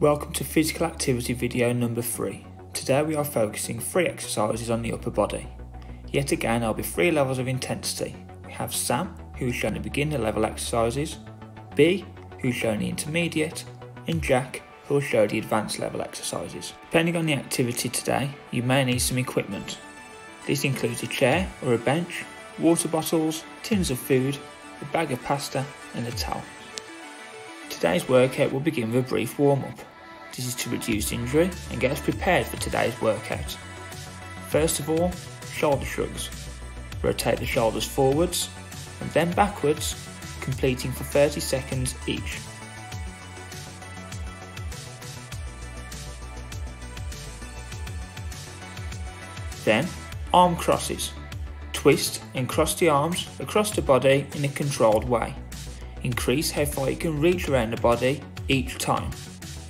Welcome to physical activity video number 3. Today we are focusing three exercises on the upper body. Yet again there will be three levels of intensity. We have Sam, who is showing the beginner level exercises, B, who is showing the intermediate, and Jack, who will show the advanced level exercises. Depending on the activity today, you may need some equipment. This includes a chair or a bench, water bottles, tins of food, a bag of pasta and a towel. Today's workout will begin with a brief warm-up. This is to reduce injury and get us prepared for today's workout. First of all, shoulder shrugs. Rotate the shoulders forwards and then backwards, completing for 30 seconds each. Then, arm crosses. Twist and cross the arms across the body in a controlled way. Increase how far you can reach around the body each time.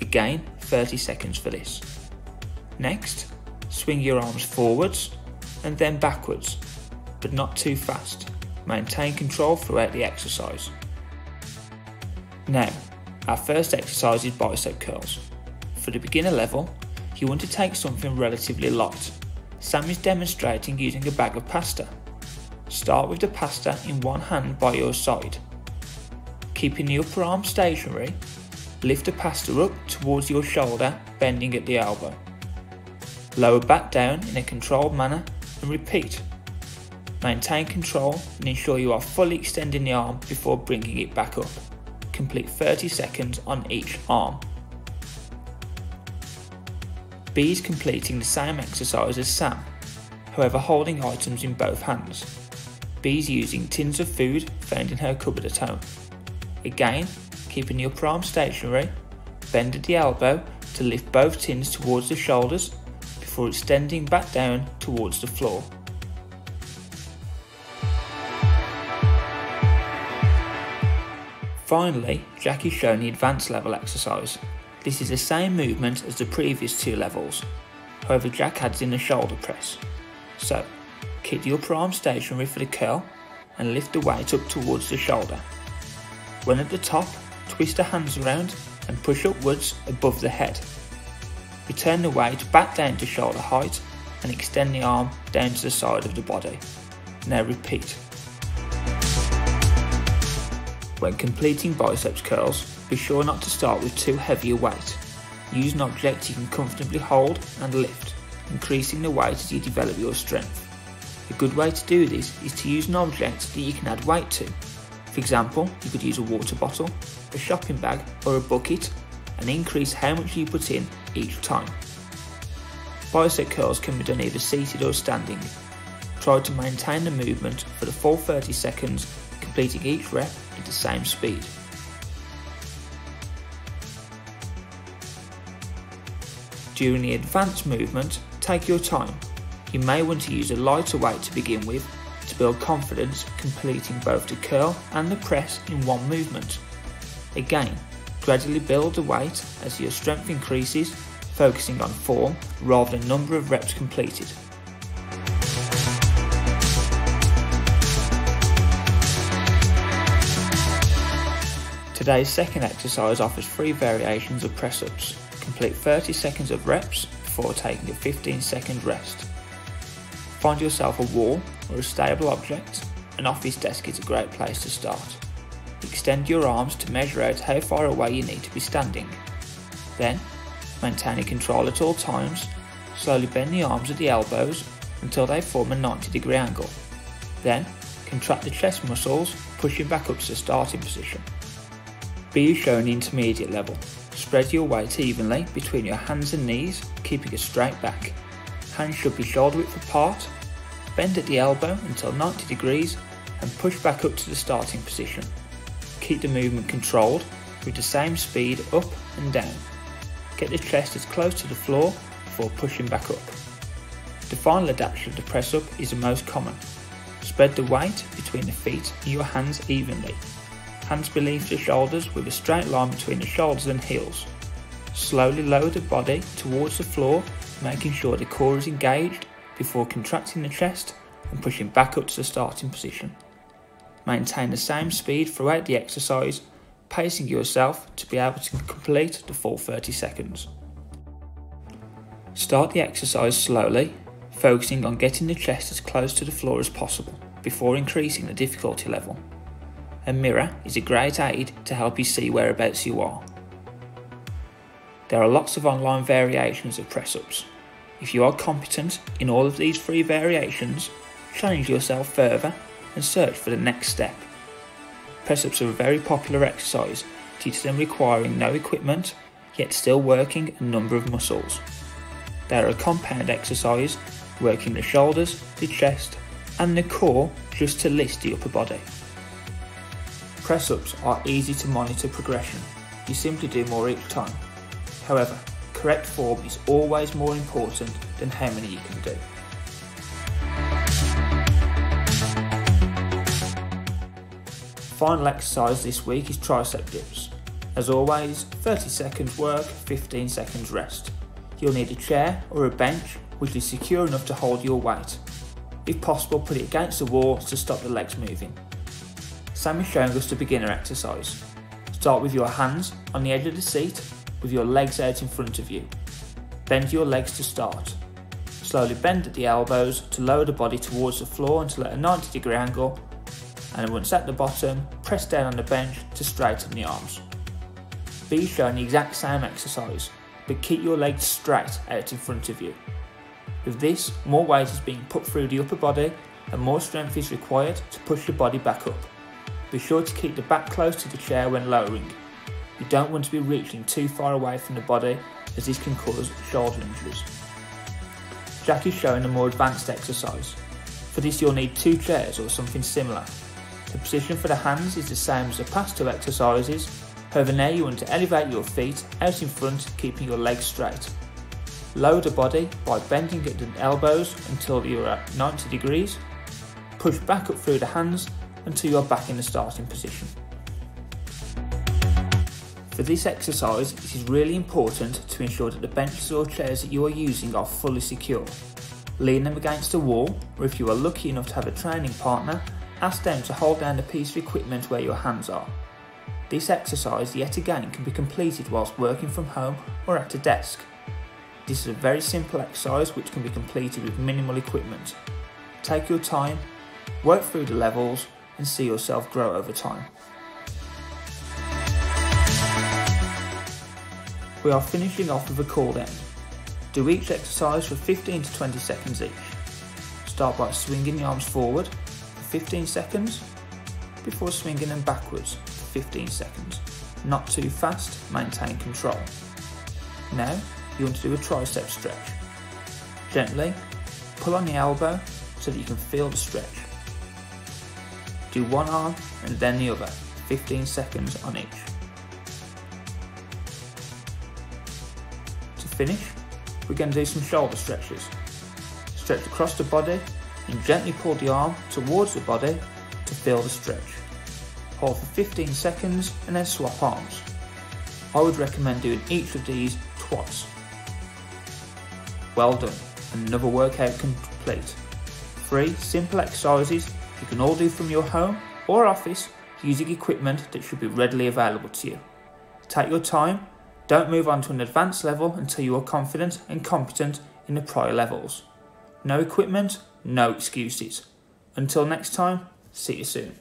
Again, 30 seconds for this. Next, swing your arms forwards and then backwards, but not too fast. Maintain control throughout the exercise. Now, our first exercise is bicep curls. For the beginner level, you want to take something relatively light. Sam is demonstrating using a bag of pasta. Start with the pasta in one hand by your side Keeping the upper arm stationary, lift the pasta up towards your shoulder, bending at the elbow. Lower back down in a controlled manner and repeat. Maintain control and ensure you are fully extending the arm before bringing it back up. Complete 30 seconds on each arm. B is completing the same exercise as Sam, however holding items in both hands. B is using tins of food found in her cupboard at home. Again, keeping your arm stationary, bend at the elbow to lift both tins towards the shoulders before extending back down towards the floor. Finally, Jack is showing the advanced level exercise. This is the same movement as the previous two levels, however Jack adds in a shoulder press. So, keep upper arm stationary for the curl and lift the weight up towards the shoulder. When at the top, twist the hands around and push upwards above the head. Return the weight back down to shoulder height and extend the arm down to the side of the body. Now repeat. When completing biceps curls, be sure not to start with too heavy a weight. Use an object you can comfortably hold and lift, increasing the weight as you develop your strength. A good way to do this is to use an object that you can add weight to, for example, you could use a water bottle, a shopping bag or a bucket and increase how much you put in each time. Bicep curls can be done either seated or standing. Try to maintain the movement for the full 30 seconds, completing each rep at the same speed. During the advanced movement, take your time. You may want to use a lighter weight to begin with to build confidence completing both the curl and the press in one movement. Again, gradually build the weight as your strength increases, focusing on form rather than number of reps completed. Today's second exercise offers three variations of press ups. Complete 30 seconds of reps before taking a 15 second rest. Find yourself a wall or a stable object, an office desk is a great place to start. Extend your arms to measure out how far away you need to be standing. Then, maintaining control at all times, slowly bend the arms at the elbows until they form a 90 degree angle. Then, contract the chest muscles, pushing back up to the starting position. Be shown the intermediate level. Spread your weight evenly between your hands and knees, keeping a straight back. Hands should be shoulder width apart. Bend at the elbow until 90 degrees and push back up to the starting position. Keep the movement controlled with the same speed up and down. Get the chest as close to the floor before pushing back up. The final adaptation of the press up is the most common. Spread the weight between the feet and your hands evenly. Hands beneath the shoulders with a straight line between the shoulders and heels. Slowly lower the body towards the floor making sure the core is engaged before contracting the chest and pushing back up to the starting position. Maintain the same speed throughout the exercise, pacing yourself to be able to complete the full 30 seconds. Start the exercise slowly, focusing on getting the chest as close to the floor as possible before increasing the difficulty level. A mirror is a great aid to help you see whereabouts you are. There are lots of online variations of press ups. If you are competent in all of these three variations, challenge yourself further and search for the next step. Press ups are a very popular exercise due to them requiring no equipment yet still working a number of muscles. They are a compound exercise working the shoulders, the chest, and the core just to lift the upper body. Press ups are easy to monitor progression, you simply do more each time. However, correct form is always more important than how many you can do. Final exercise this week is tricep dips. As always, 30 seconds work, 15 seconds rest. You'll need a chair or a bench which is secure enough to hold your weight. If possible, put it against the wall to stop the legs moving. Sam is showing us the beginner exercise. Start with your hands on the edge of the seat with your legs out in front of you. Bend your legs to start. Slowly bend at the elbows to lower the body towards the floor until at a 90 degree angle and once at the bottom, press down on the bench to straighten the arms. Be shown the exact same exercise, but keep your legs straight out in front of you. With this, more weight is being put through the upper body and more strength is required to push the body back up. Be sure to keep the back close to the chair when lowering. You don't want to be reaching too far away from the body as this can cause shoulder injuries. Jack is showing a more advanced exercise. For this you'll need two chairs or something similar. The position for the hands is the same as the past two exercises, however now you want to elevate your feet out in front keeping your legs straight. Lower the body by bending at the elbows until you are at 90 degrees. Push back up through the hands until you are back in the starting position. For this exercise, it is really important to ensure that the benches or chairs that you are using are fully secure. Lean them against a wall, or if you are lucky enough to have a training partner, ask them to hold down the piece of equipment where your hands are. This exercise yet again can be completed whilst working from home or at a desk. This is a very simple exercise which can be completed with minimal equipment. Take your time, work through the levels and see yourself grow over time. We are finishing off with a cool down. Do each exercise for 15 to 20 seconds each. Start by swinging the arms forward for 15 seconds before swinging them backwards for 15 seconds. Not too fast, maintain control. Now, you want to do a tricep stretch. Gently, pull on the elbow so that you can feel the stretch. Do one arm and then the other, 15 seconds on each. Finish, we're going to do some shoulder stretches. Stretch across the body and gently pull the arm towards the body to feel the stretch. Hold for 15 seconds and then swap arms. I would recommend doing each of these twice. Well done, another workout complete. Three simple exercises you can all do from your home or office using equipment that should be readily available to you. Take your time don't move on to an advanced level until you are confident and competent in the prior levels. No equipment, no excuses. Until next time, see you soon.